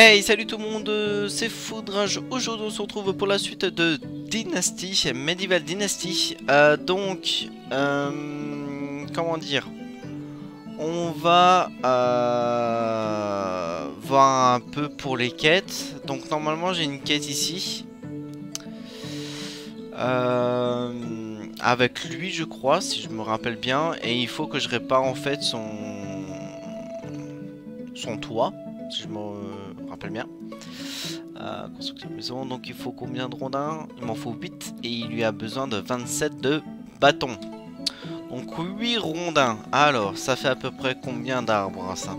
Hey, salut tout le monde, c'est Foudrage. Aujourd'hui, on se retrouve pour la suite de Dynasty, Medieval Dynasty. Euh, donc, euh, comment dire? On va euh, voir un peu pour les quêtes. Donc, normalement, j'ai une quête ici. Euh, avec lui, je crois, si je me rappelle bien. Et il faut que je répare en fait son, son toit, si je me rappelle bien. Euh, construction maison, donc il faut combien de rondins? Il m'en faut 8 et il lui a besoin de 27 de bâtons. Donc 8 rondins. Alors, ça fait à peu près combien d'arbres ça?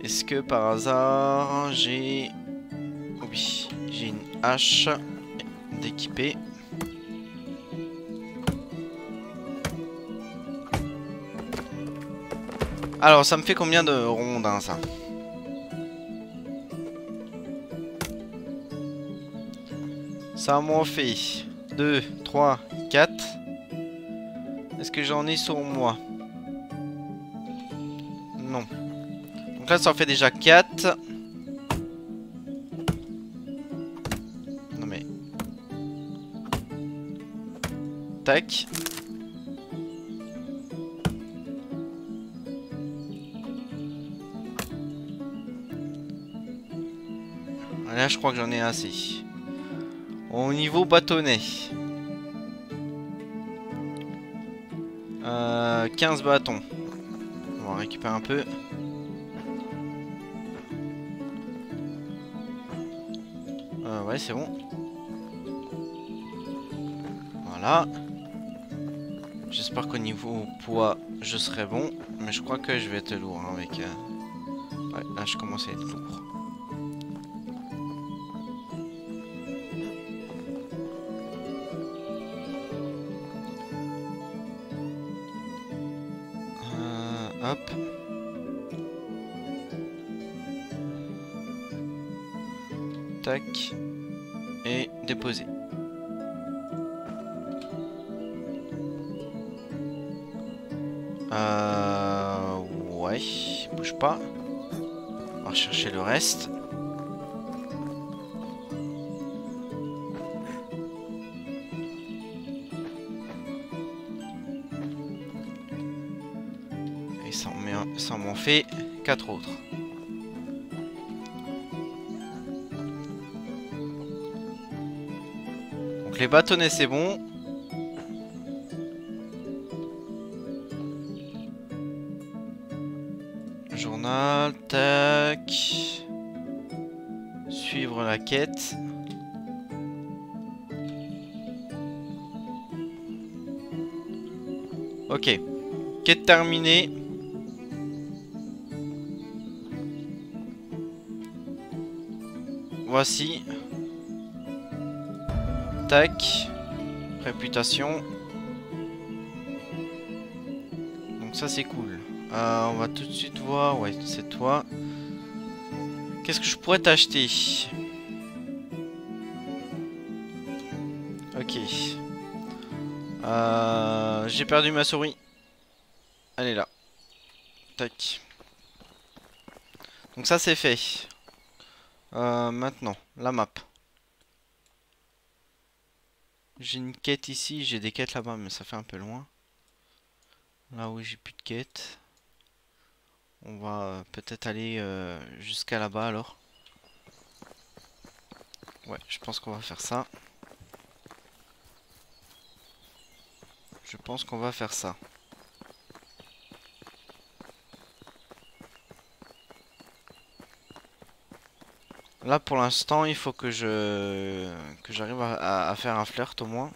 Est-ce que par hasard j'ai... Oui, j'ai une hache d'équiper. Alors, ça me fait combien de rondins, ça Ça m'en fait 2, 3, 4. Est-ce que j'en ai sur moi? Non. Donc là, ça en fait déjà 4. Non mais... Tac. Je crois que j'en ai assez. Au niveau bâtonnet. Euh, 15 bâtons. On va récupérer un peu. Euh, ouais, c'est bon. Voilà. J'espère qu'au niveau poids, je serai bon. Mais je crois que je vais être lourd hein, avec... Euh... Ouais, là, je commence à être lourd. Ça m'en fait 4 autres. Donc les bâtonnets c'est bon. Journal, tac. Suivre la quête. Ok. Quête terminée. Voici. Tac. Réputation. Donc ça c'est cool. Euh, on va tout de suite voir. Ouais, c'est toi. Qu'est-ce que je pourrais t'acheter? Ok. Euh, J'ai perdu ma souris. Elle est là. Tac. Donc ça c'est fait. Euh, maintenant, la map. J'ai une quête ici, j'ai des quêtes là-bas, mais ça fait un peu loin. Là où j'ai plus de quêtes. On va euh, peut-être aller euh, jusqu'à là-bas alors. Ouais, je pense qu'on va faire ça. Je pense qu'on va faire ça. Là pour l'instant il faut que je que j'arrive à, faire un flirt au moins.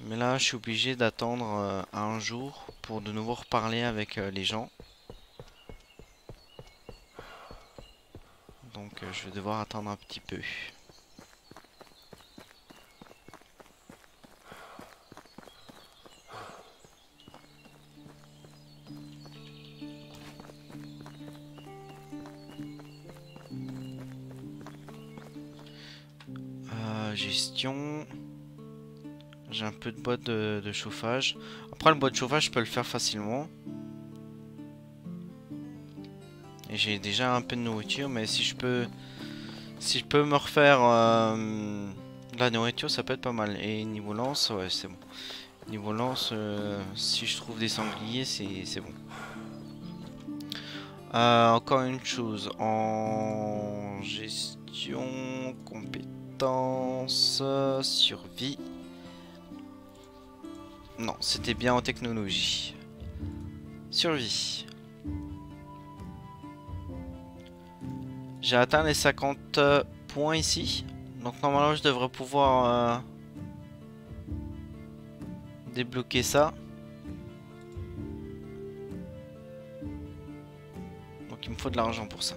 Mais là je suis obligé d'attendre euh, un jour pour de nouveau reparler avec euh, les gens. Donc euh, je vais devoir attendre un petit peu. J'ai un peu de boîte de, chauffage. Après, le boîte de chauffage, je peux le faire facilement. Et j'ai déjà un peu de nourriture, mais si je peux... Si je peux me refaire euh, la nourriture, ça peut être pas mal. Et niveau lance, ouais, c'est bon. Niveau lance, euh, si je trouve des sangliers, c'est bon. Euh, encore une chose, en gestion, compétences, survie. Non, c'était bien en technologie. Survie. J'ai atteint les 50 points ici. Donc normalement je devrais pouvoir euh, débloquer ça. Donc il me faut de l'argent pour ça.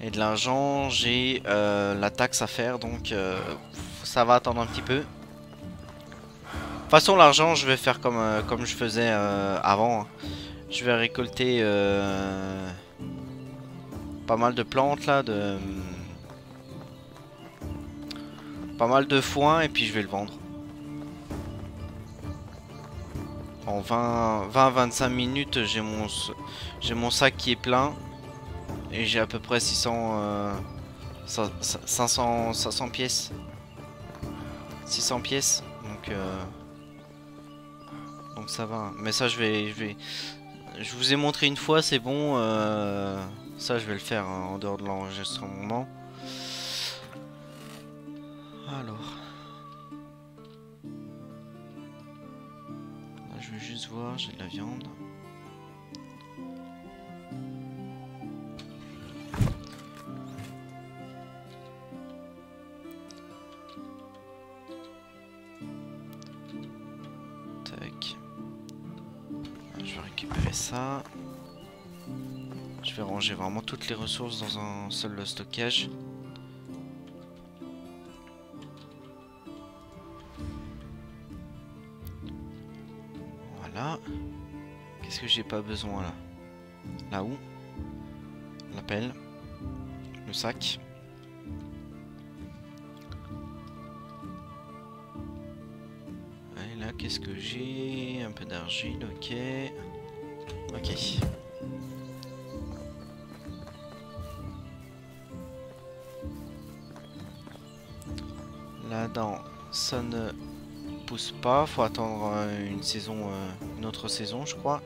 Et de l'argent, j'ai euh, la taxe à faire, donc euh, ça va attendre un petit peu. Façon, l'argent, je vais faire comme, comme je faisais avant. Hein. Je vais récolter pas mal de plantes là, de pas mal de foin et puis je vais le vendre. En 20-25 minutes, j'ai mon, j'ai mon sac qui est plein et j'ai à peu près 600, 500, 500 pièces. 600 pièces, donc euh, donc ça va. Mais ça, je vais, je vais, je vous ai montré une fois, c'est bon. Euh, ça, je vais le faire hein, en dehors de l'enregistrement. Alors. je vais juste voir, j'ai de la viande. Je vais ranger vraiment toutes les ressources dans un seul stockage. Voilà. Qu'est-ce que j'ai pas besoin là? Là-haut La pelle. Le sac. Et là, qu'est-ce que j'ai? Un peu d'argile, ok. Ok. Là-dedans, ça ne pousse pas. Faut attendre euh, une saison, euh, une autre saison, je crois.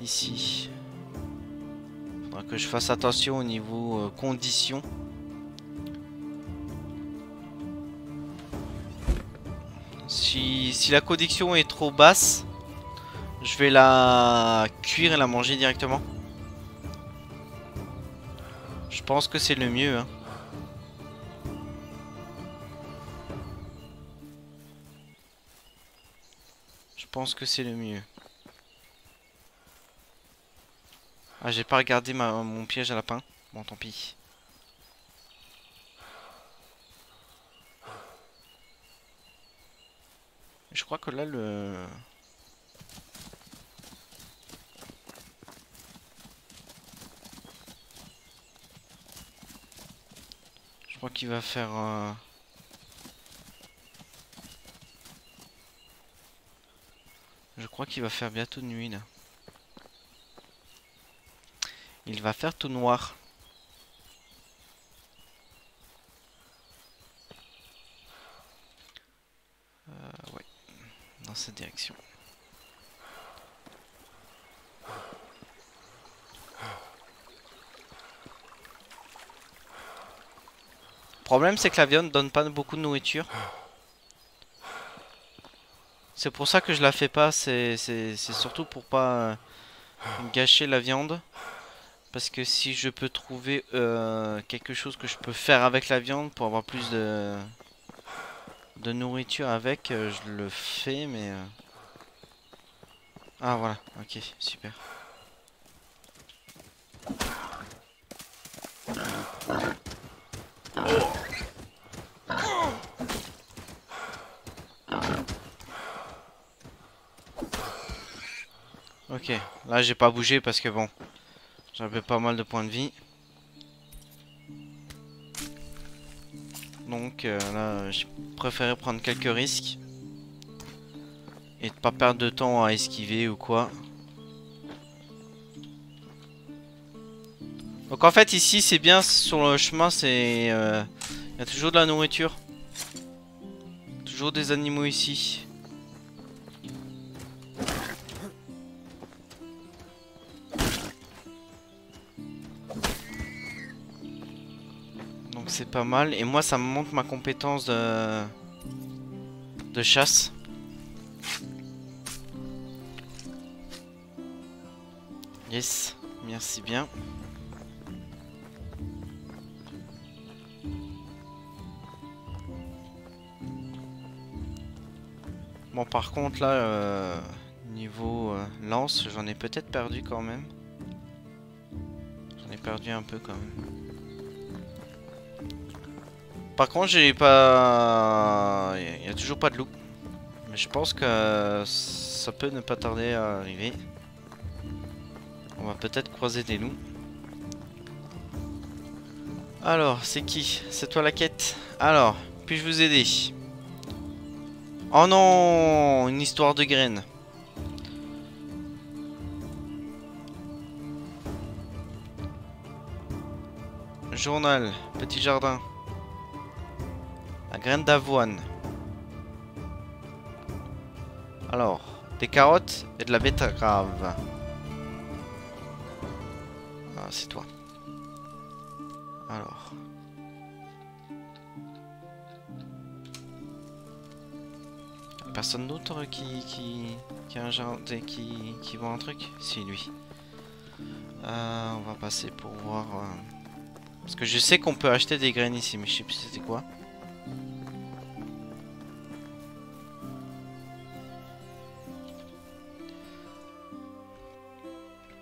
Ici, faudra que je fasse attention au niveau euh, conditions. Si, si la condition est trop basse, je vais la cuire et la manger directement. Je pense que c'est le mieux. Hein. pense que c'est le mieux. Ah, j'ai pas regardé mon piège à lapin. Bon, tant pis. Je crois que là, le... crois qu'il va faire... Euh, Je crois qu'il va faire bientôt nuit là. Il va faire tout noir. Euh, ouais, dans cette direction. Problème c'est que la viande donne pas beaucoup de nourriture. C'est pour ça que je la fais pas, c'est surtout pour pas euh, gâcher la viande. Parce que si je peux trouver euh, quelque chose que je peux faire avec la viande pour avoir plus de, de nourriture avec, euh, je le fais, mais... Ah voilà, ok, super. Ok, là j'ai pas bougé parce que bon, j'avais pas mal de points de vie. Donc euh, là, j'ai préféré prendre quelques risques. Et de pas perdre de temps à esquiver ou quoi. Donc en fait ici c'est bien sur le chemin c'est euh, il y a toujours de la nourriture. Toujours des animaux ici. C'est pas mal et moi ça me montre ma compétence de de chasse. Yes, merci bien. Bon par contre là, euh, niveau euh, lance, j'en ai peut-être perdu quand même. J'en ai perdu un peu quand même. Par contre j'ai pas... Il n'y a toujours pas de loup. Mais je pense que ça peut ne pas tarder à arriver. On va peut-être croiser des loups. Alors, c'est qui? C'est toi la quête Alors, puis-je vous aider? Oh non Une histoire de graines. Journal, petit jardin. La graine d'avoine. Alors, des carottes et de la betterave. Ah, c'est toi. Alors. Personne d'autre qui, qui, qui a un jardin, qui, qui voit un truc? Si, lui. Euh, on va passer pour voir... Euh, parce que je sais qu'on peut acheter des graines ici, mais je sais plus c'était quoi.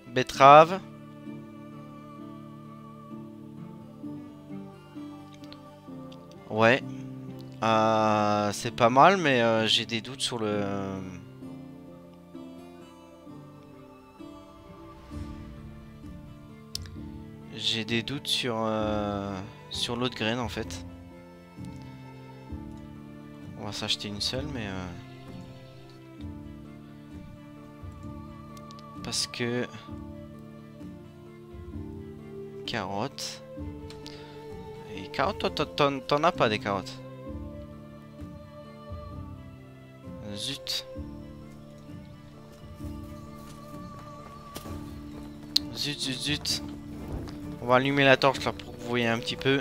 Betterave. Ouais. Euh, c'est pas mal, mais euh, j'ai des doutes sur le... J'ai des doutes sur, euh, sur l'autre graine en fait. On va s'acheter une seule, mais... Parce que... Carottes. Et carottes, t'en as pas des carottes Zut. Zut, zut, zut. On va allumer la torche là pour que vous voyez un petit peu.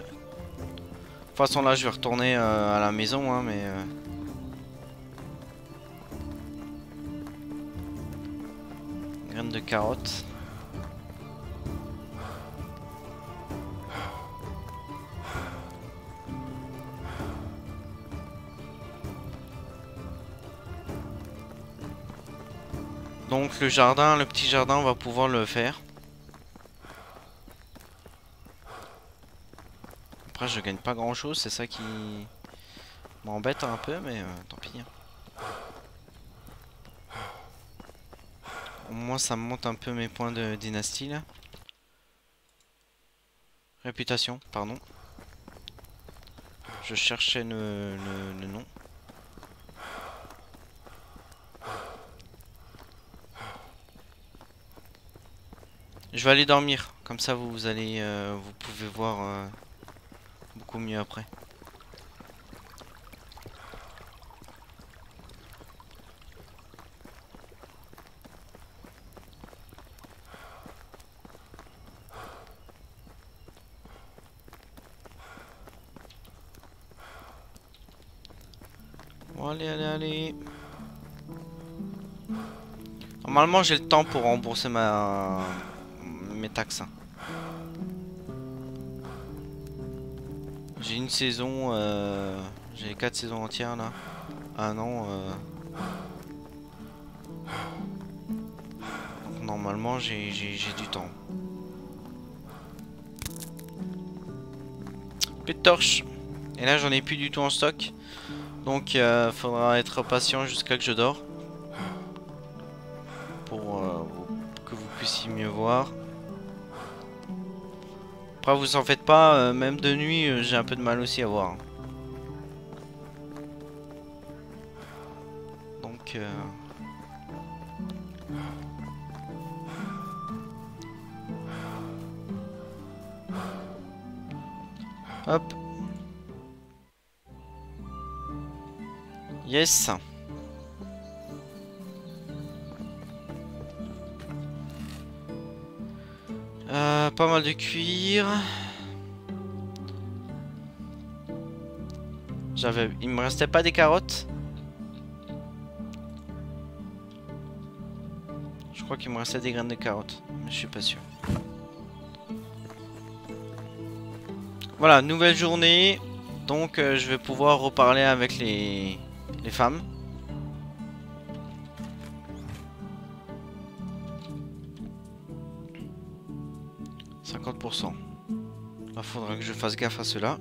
Toute façon là je vais retourner euh, à la maison hein, mais... Euh... Graines de carottes. Donc le jardin, le petit jardin, on va pouvoir le faire. Je gagne pas grand chose, c'est ça qui m'embête un peu, mais euh, tant pis. Hein. Au moins ça monte un peu mes points de dynastie là. Réputation, pardon. Je cherchais le nom. Je vais aller dormir, comme ça vous allez, euh, vous pouvez voir euh, beaucoup mieux après. Bon allez, allez, allez. Normalement j'ai le temps pour rembourser ma taxes. J'ai une saison, euh, j'ai quatre saisons entières là. Un an. Euh. normalement j'ai du temps. Plus de torches. Et là j'en ai plus du tout en stock. Donc euh, faudra être patient jusqu'à que je dors. Pour que vous puissiez mieux voir. Vous en faites pas, euh, même de nuit, euh, j'ai un peu de mal aussi à voir. Donc... Euh, Hop. Yes. Pas mal de cuir. J'avais, il me restait pas des carottes. Je crois qu'il me restait des graines de carottes, mais je suis pas sûr. Voilà, nouvelle journée. Donc euh, je vais pouvoir reparler avec les, les femmes. Il faudra que je fasse gaffe à cela.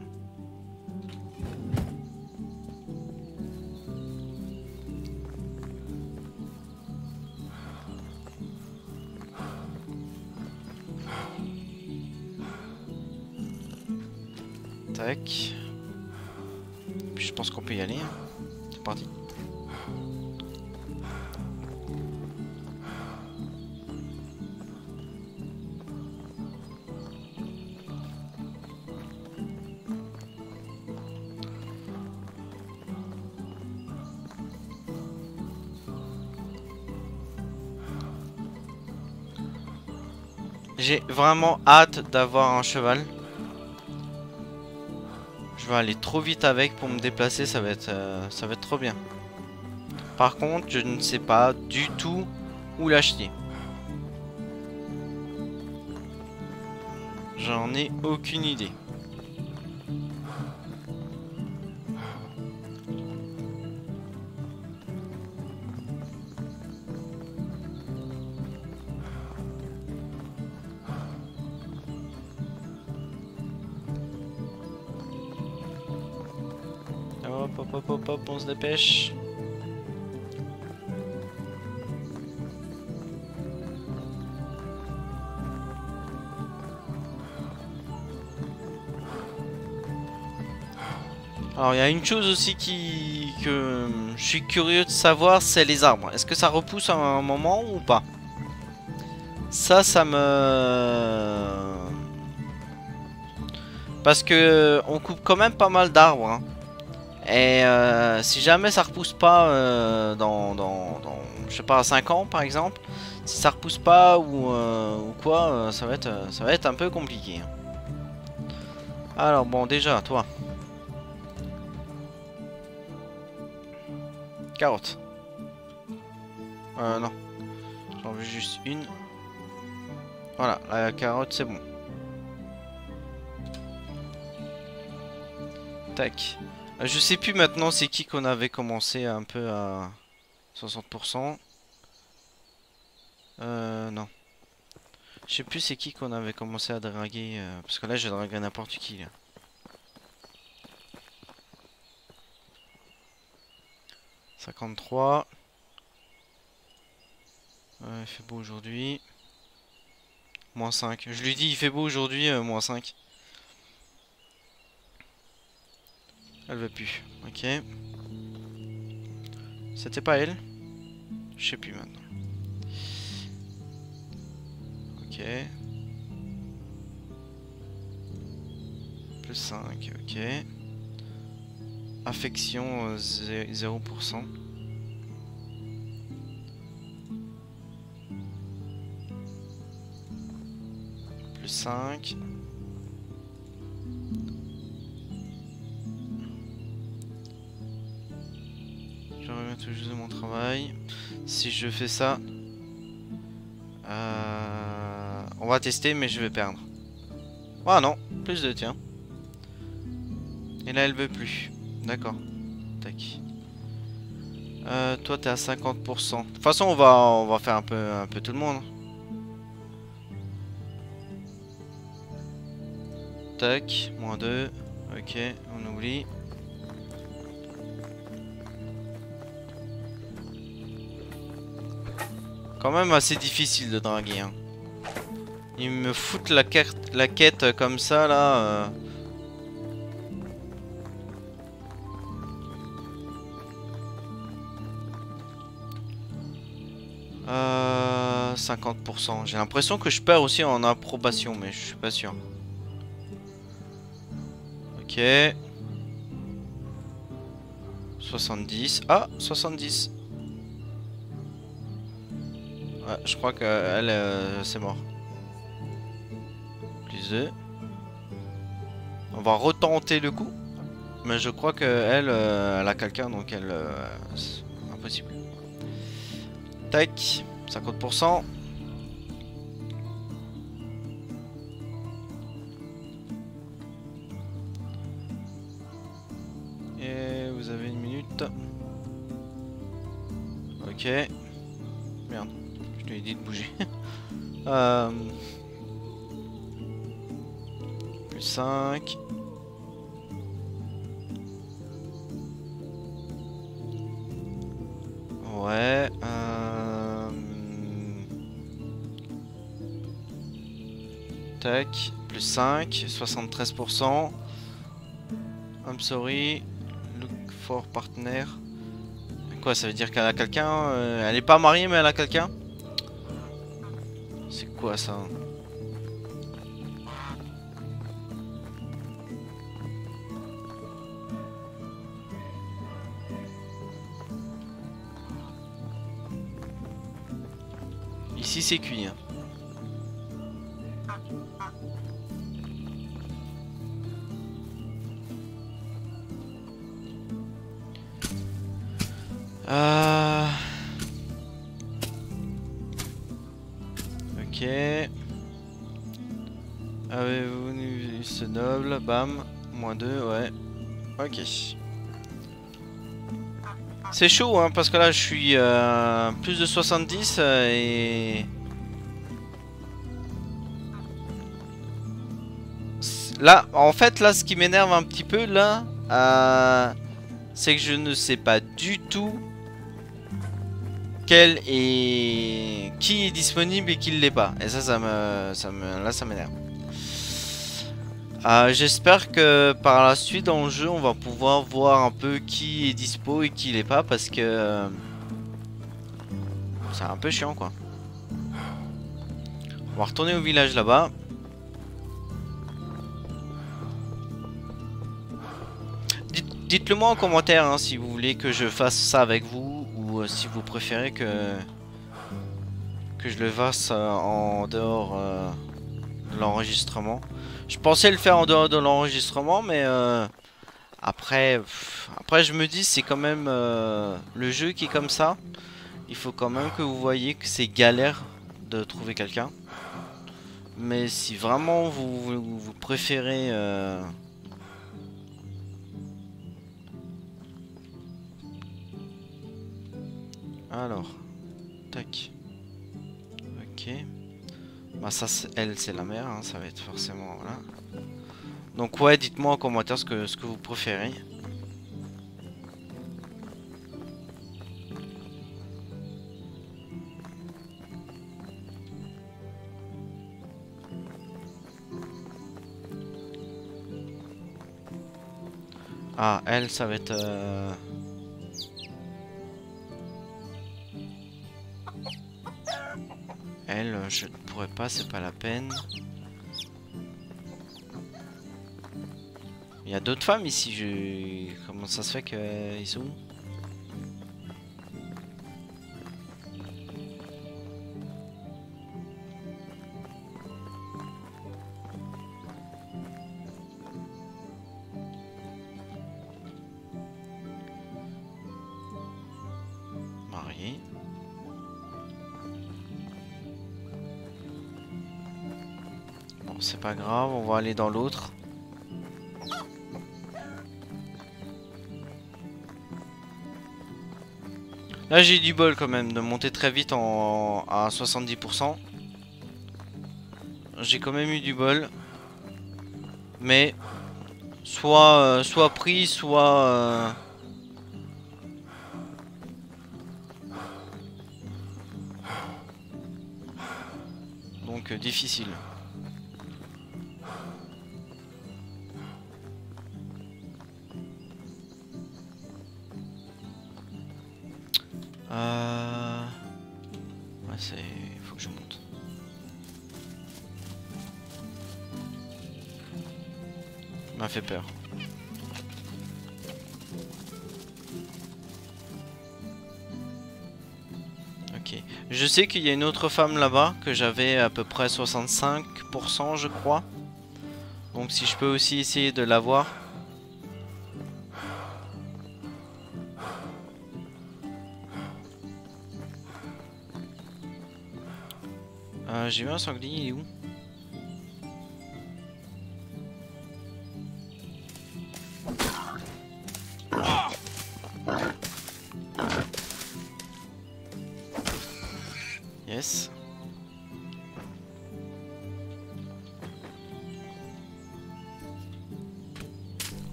Vraiment hâte d'avoir un cheval. Je vais aller trop vite avec pour me déplacer, ça va être, euh, ça va être trop bien. Par contre, je ne sais pas du tout où l'acheter. J'en ai aucune idée. Hop, hop, hop, on se dépêche. Alors il y a une chose aussi qui que je suis curieux de savoir, c'est les arbres. Est-ce que ça repousse à un moment ou pas? Ça, ça me... Parce que on coupe quand même pas mal d'arbres. Hein. Et euh, si jamais ça repousse pas euh, dans, je sais pas, 5 ans par exemple, si ça repousse pas ou, euh, quoi, ça va, être, ça va être un peu compliqué. Alors bon, déjà, toi. Carotte. Euh, non. J'en veux juste une. Voilà, la carotte, c'est bon. Tac. Euh, je sais plus maintenant c'est qui qu'on avait commencé un peu à 60%. Euh, non. Je sais plus c'est qui qu'on avait commencé à draguer. Euh, parce que là j'ai dragué n'importe qui. Là. « 53. il fait beau aujourd'hui. Moins 5. Je lui dis il fait beau aujourd'hui, moins 5. Elle veut plus. Ok. C'était pas elle Je sais plus maintenant. Ok. Plus 5, ok. Affection 0%. Euh, Plus 5. Juste de mon travail. Si je fais ça... Euh, on va tester, mais je vais perdre. Ah non, plus de tiens. Et là, elle veut plus. D'accord. Tac. Euh, toi, t'es à 50%. De toute façon, on va, on va faire un peu, un peu tout le monde. Tac, moins 2. Ok, on oublie. Quand même assez difficile de draguer. Hein. Ils me foutent la, la quête comme ça là. Euh... Euh, 50%. J'ai l'impression que je perds aussi en approbation, mais je suis pas sûr. Ok. 70. Ah, 70. Ouais, je crois qu'elle, euh, c'est mort. Plus 2. On va retenter le coup. Mais je crois qu'elle, euh, elle a quelqu'un, donc elle... Euh, impossible. Tac. 50%. Plus 5. 73%. I'm sorry. Look for partner. Quoi, ça veut dire qu'elle a quelqu'un euh, Elle est pas mariée, mais elle a quelqu'un? C'est quoi ça? Ici, c'est cuit. Bam. Moins 2, ouais. Ok. C'est chaud, hein, parce que là, je suis euh, plus de 70 euh, et... Là, en fait, là, ce qui m'énerve un petit peu, là, euh, c'est que je ne sais pas du tout quel est qui est disponible et qui ne l'est pas. Et ça, ça me, ça me, là, ça m'énerve. Euh, J'espère que par la suite dans le jeu, on va pouvoir voir un peu qui est dispo et qui l'est pas parce que euh, c'est un peu chiant quoi. On va retourner au village là-bas. Dites- Dites-le moi en commentaire hein, si vous voulez que je fasse ça avec vous ou euh, si vous préférez que que je le fasse en dehors de l'enregistrement. Je pensais le faire en dehors de l'enregistrement, mais euh, après, après je me dis c'est quand même euh, le jeu qui est comme ça. Il faut quand même que vous voyez que c'est galère de trouver quelqu'un. Mais si vraiment vous, vous, vous préférez euh, Alors, tac. Ok. Bah ça, elle, c'est la mère, hein, ça va être forcément, voilà. Donc ouais, dites-moi en commentaire ce que, ce que vous préférez. Ah, elle, ça va être... euh, Elle, je pourrais pas, c'est pas la peine. Il y a d'autres femmes ici, je... Comment ça se fait qu'ils sont où? Aller dans l'autre. Là, j'ai du bol quand même de monter très vite en, à 70%. J'ai quand même eu du bol. Mais soit, euh, soit pris, soit... euh, Donc euh, difficile. Euh... Ouais, c'est... Faut que je monte. M'a fait peur. Ok. Je sais qu'il y a une autre femme là-bas, que j'avais à peu près 65%, je crois. Donc si je peux aussi essayer de la voir... J'ai vu un sanglier, où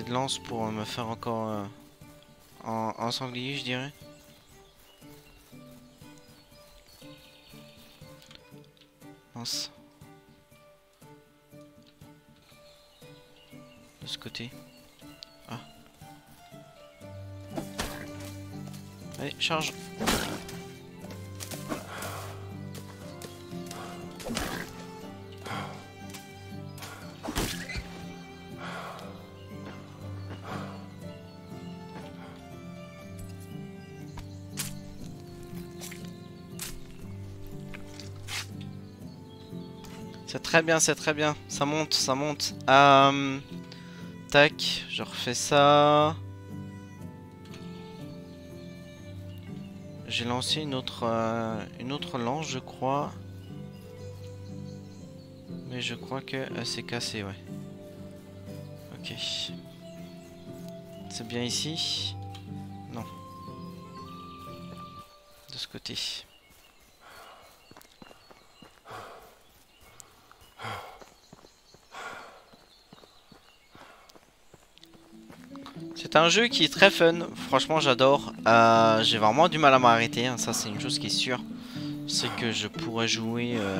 de lance pour me faire encore... euh, un sanglier, je dirais. Mince. De ce côté. Ah. Allez, charge. Très bien, c'est très bien. Ça monte, ça monte. Euh, tac, je refais ça. J'ai lancé une autre, euh, une autre lance, je crois. Mais je crois qu'elle s'est cassée, ouais. Ok. C'est bien ici? Non. De ce côté. C'est un jeu qui est très fun, franchement j'adore. Euh, J'ai vraiment du mal à m'arrêter, hein, ça c'est une chose qui est sûre. C'est que je pourrais jouer euh,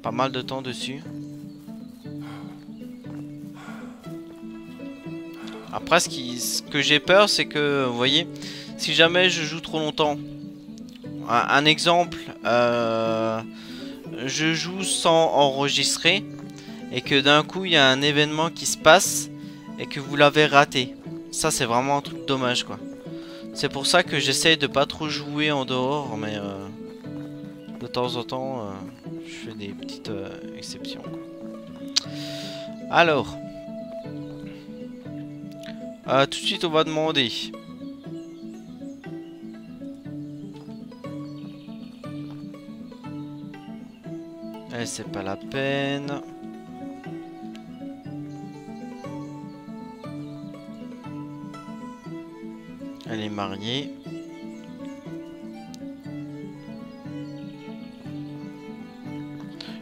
pas mal de temps dessus. Après ce, qui, que j'ai peur c'est que, vous voyez, si jamais je joue trop longtemps, un, un exemple, euh, je joue sans enregistrer et que d'un coup il y a un événement qui se passe et que vous l'avez raté. Ça c'est vraiment un truc dommage quoi. C'est pour ça que j'essaye de pas trop jouer en dehors mais euh, de temps en temps euh, je fais des petites euh, exceptions. Alors. Tout de suite on va demander. Eh, c'est pas la peine. Elle est mariée.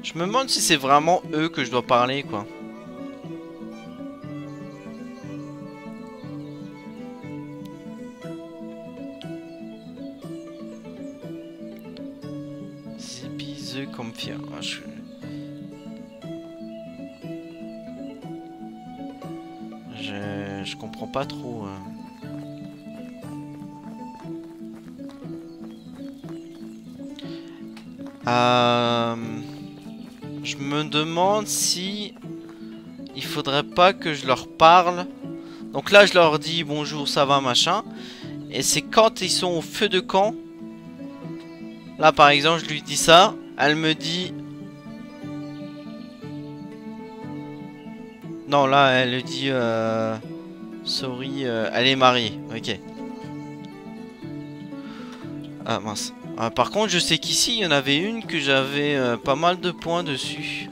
Je me demande si c'est vraiment eux que je dois parler, quoi. Ah, je... Je... comprends pas trop. euh. Euh, je me demande si il faudrait pas que je leur parle. Donc là, je leur dis bonjour, ça va, machin. Et c'est quand ils sont au feu de camp. Là, par exemple, je lui dis ça. Elle me dit. Non, là, elle dit. Euh... Sorry, euh, elle est mariée. Ok. Ah mince. Ah, par contre, je sais qu'ici, il y en avait une que j'avais euh, pas mal de points dessus.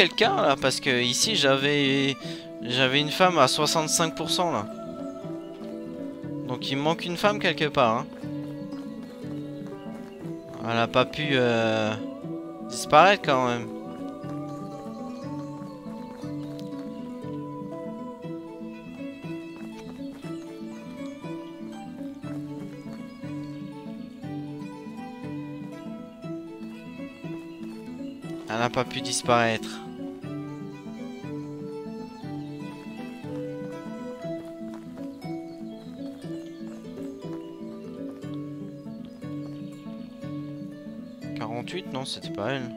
quelqu'un là parce que ici j'avais j'avais une femme à 65% là. Donc il manque une femme quelque part. Hein. Euh, Elle a pas pu disparaître quand même. Elle n'a pas pu disparaître. C'était pas elle.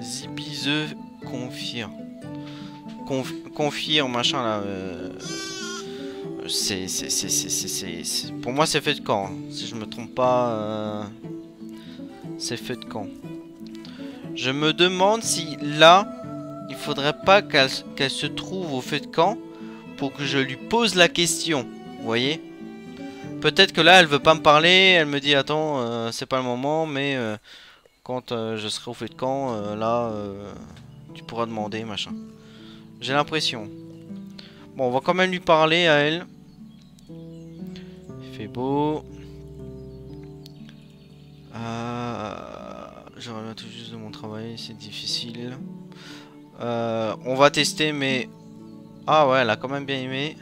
Zibize confirme. confirme, machin là. Euh, c'est, Pour moi, c'est fait de camp. Hein. Si je me trompe pas, euh, c'est fait de camp. Je me demande si là, il faudrait pas qu'elle se trouve au fait de camp pour que je lui pose la question. Vous voyez? Peut-être que là, elle veut pas me parler. Elle me dit, attends, euh, c'est pas le moment, mais euh, quand euh, je serai au fait de camp, là, tu pourras demander, machin. J'ai l'impression. Bon, on va quand même lui parler à elle. Il fait beau. je reviens tout juste de mon travail, c'est difficile. on va tester, mais... Ah ouais, elle a quand même bien aimé.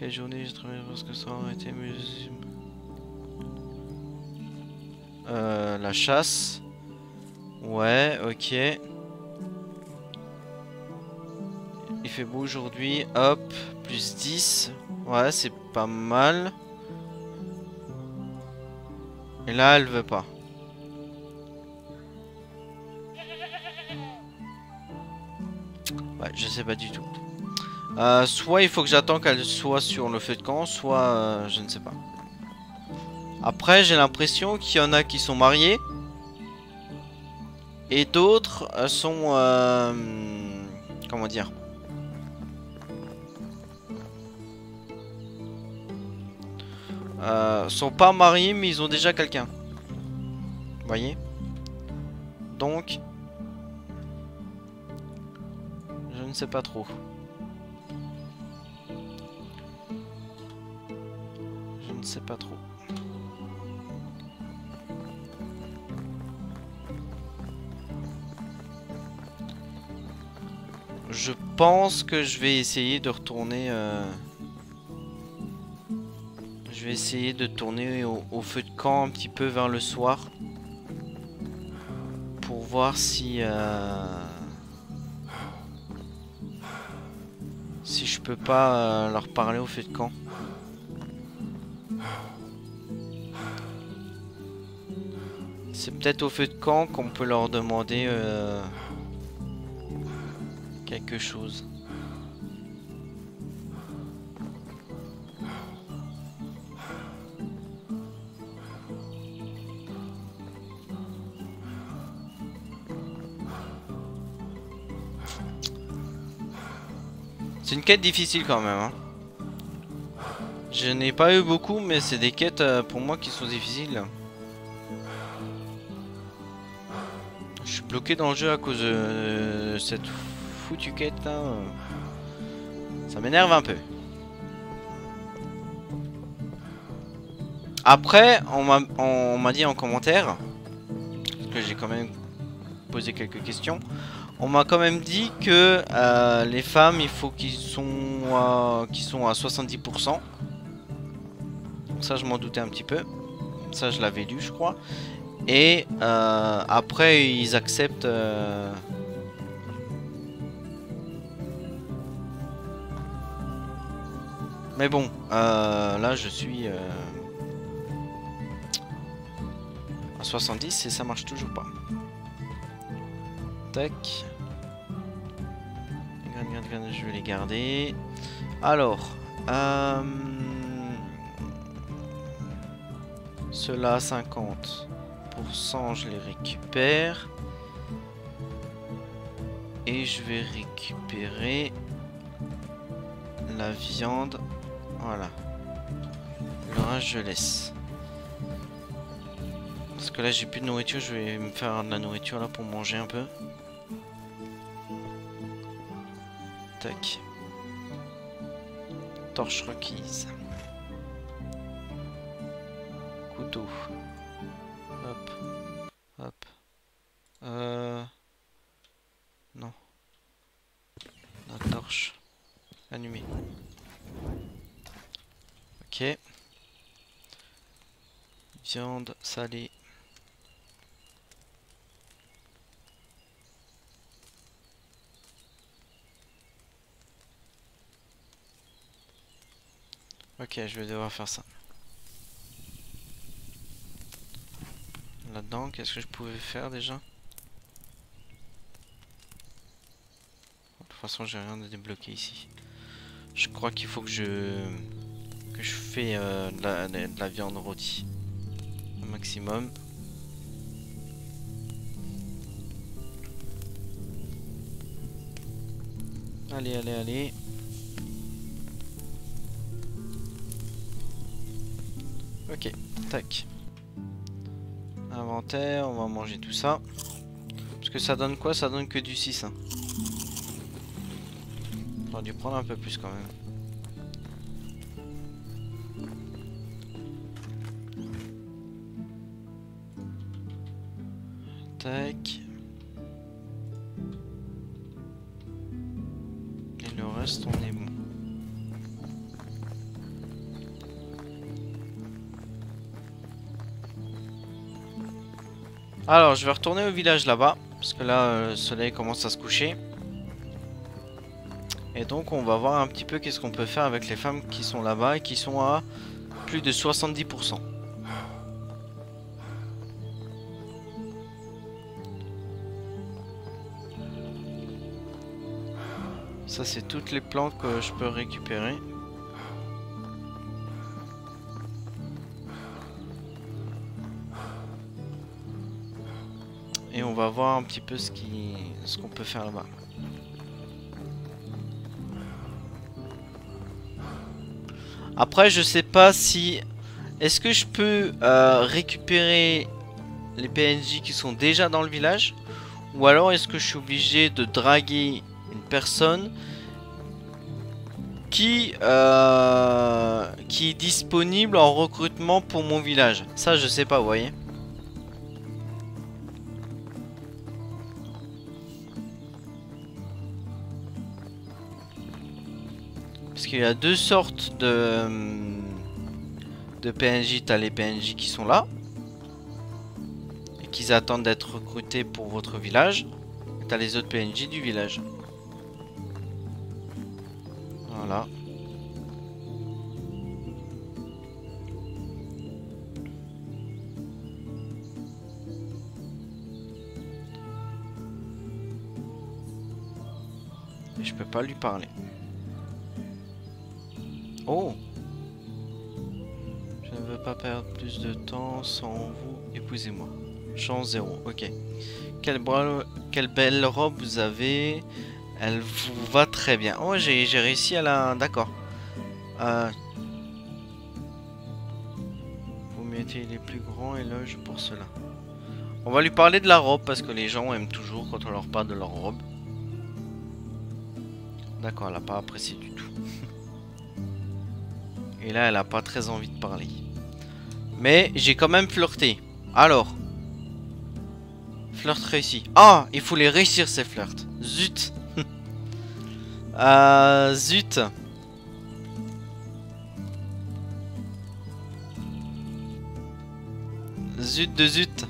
Quelle journée j'ai travaillé parce que ça aurait été mieux. Euh, la chasse. Ouais, ok. Il fait beau aujourd'hui. Hop, plus 10. Ouais, c'est pas mal. Et là, elle veut pas. Ouais, je sais pas du tout. Euh, soit il faut que j'attends qu'elle soit sur le feu de camp, soit euh, je ne sais pas. Après, j'ai l'impression qu'il y en a qui sont mariés. Et d'autres euh, sont... comment dire? Sont pas mariés, mais ils ont déjà quelqu'un. Voyez? Donc... Je ne sais pas trop. Ne sais pas trop. Je pense que je vais essayer de retourner... Euh, je vais essayer de tourner au, feu de camp un petit peu vers le soir. Pour voir si... Euh, si je peux pas euh, leur parler au feu de camp. Peut-être au feu de camp qu'on peut leur demander euh, quelque chose. C'est une quête difficile quand même. Hein. Je n'ai pas eu beaucoup, mais c'est des quêtes euh, pour moi qui sont difficiles. Bloqué dans le jeu à cause de cette foutue quête là. Ça m'énerve un peu. Après, on m'a dit en commentaire, parce que j'ai quand même posé quelques questions, on m'a quand même dit que euh, les femmes, il faut qu'ils sont, sont à 70%. Ça, je m'en doutais un petit peu. Ça, je l'avais lu, je crois. Et euh, après, ils acceptent... Euh, mais bon, euh, là je suis à 70 et ça marche toujours pas. Tac. je vais les garder. Alors, cela 50 je les récupère. Et je vais récupérer la viande. Voilà. Le reste, je laisse. Parce que là, j'ai plus de nourriture. Je vais me faire de la nourriture là pour manger un peu. Tac. Torche requise. Couteau. Euh... Non. La torche. Allumée. Ok. viande salée. Ok, je vais devoir faire ça. Là-dedans, qu'est-ce que je pouvais faire déjà De toute façon, j'ai rien de débloqué ici. Je crois qu'il faut que je que je fais euh, de, la, de, viande rôtie au maximum. Allez, allez, allez. Ok, tac. Inventaire, on va manger tout ça. Parce que ça donne quoi? Ça donne que du 6. Hein. J'aurais dû prendre un peu plus quand même. Tac. Et le reste, on est bon. Alors, je vais retourner au village là-bas. Parce que là, euh, le soleil commence à se coucher. Et donc, on va voir un petit peu qu'est-ce qu'on peut faire avec les femmes qui sont là-bas et qui sont à plus de 70%. Ça, c'est toutes les plantes que je peux récupérer. Et on va voir un petit peu ce qu'on peut faire là-bas. Après, je sais pas si... Est-ce que je peux euh, récupérer les PNJ qui sont déjà dans le village? Ou alors est-ce que je suis obligé de draguer une personne qui, euh, qui est disponible en recrutement pour mon village? Ça, je sais pas, vous voyez qu'il y a deux sortes de, de PNJ. T'as les PNJ qui sont là. Et qui attendent d'être recrutés pour votre village. T'as les autres PNJ du village. Voilà. Et je peux pas lui parler. Oh Je ne veux pas perdre plus de temps sans vous. Épousez-moi. Chance zéro. Ok. Quelle, belle robe vous avez. Elle vous va très bien. Oh, j'ai réussi à la... D'accord. Euh... Vous mettez les plus grands éloges pour cela. On va lui parler de la robe parce que les gens aiment toujours quand on leur parle de leur robe. D'accord, elle n'a pas apprécié du tout. Et là, elle a pas très envie de parler. Mais j'ai quand même flirté. Alors? Flirt réussi. Ah, il faut les réussir ces flirts. Zut. euh, zut. Zut de zut.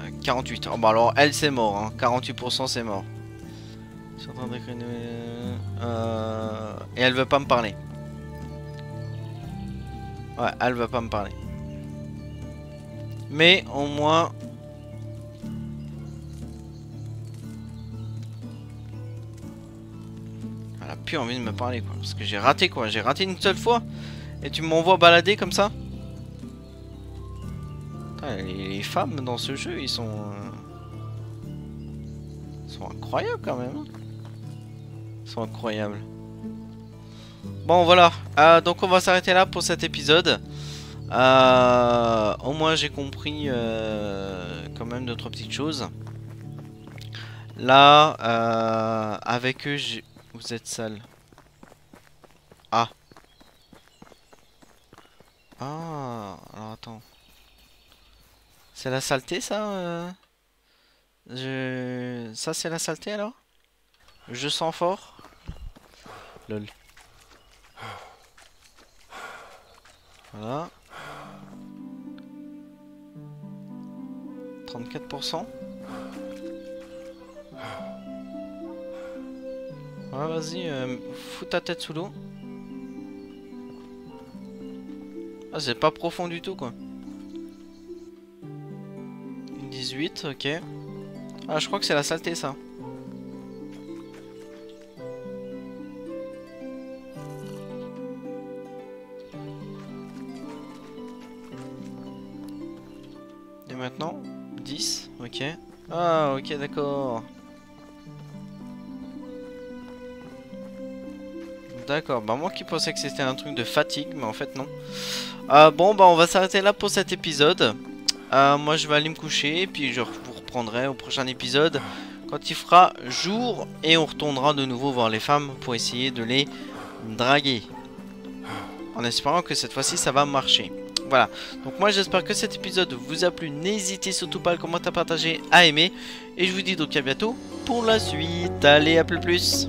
Euh, 48. Oh bah alors elle c'est mort. Hein. 48% c'est mort. Euh, et elle veut pas me parler. Ouais, elle veut pas me parler. Mais au moins... Elle a plus envie de me parler quoi. Parce que j'ai raté quoi. J'ai raté une seule fois. Et tu m'envoies balader comme ça les, femmes dans ce jeu, ils sont... Euh, ils sont incroyables quand même. Sont incroyables. Bon voilà, euh, donc on va s'arrêter là pour cet épisode. Euh, au moins j'ai compris euh, quand même d'autres petites choses. Là, avec eux, vous êtes sale. Ah. Ah, alors attends. C'est la saleté ça. Ça c'est la saleté alors? Je sens fort? Lol. Voilà. 34%. Ouais, vas-y, euh, fous ta tête sous l'eau. Ah, c'est pas profond du tout, quoi. 18, ok. Ah, je crois que c'est la saleté, ça. Ah, ok, d'accord. D'accord, bah moi qui pensais que c'était un truc de fatigue, mais en fait non. Euh, bon, bah on va s'arrêter là pour cet épisode. Euh, moi je vais aller me coucher, puis je vous reprendrai au prochain épisode quand il fera jour, et on retournera de nouveau voir les femmes pour essayer de les draguer. En espérant que cette fois-ci ça va marcher. Voilà, donc moi j'espère que cet épisode vous a plu. N'hésitez surtout pas à commenter, à partager, à aimer. Et je vous dis donc à bientôt pour la suite. Allez, à plus plus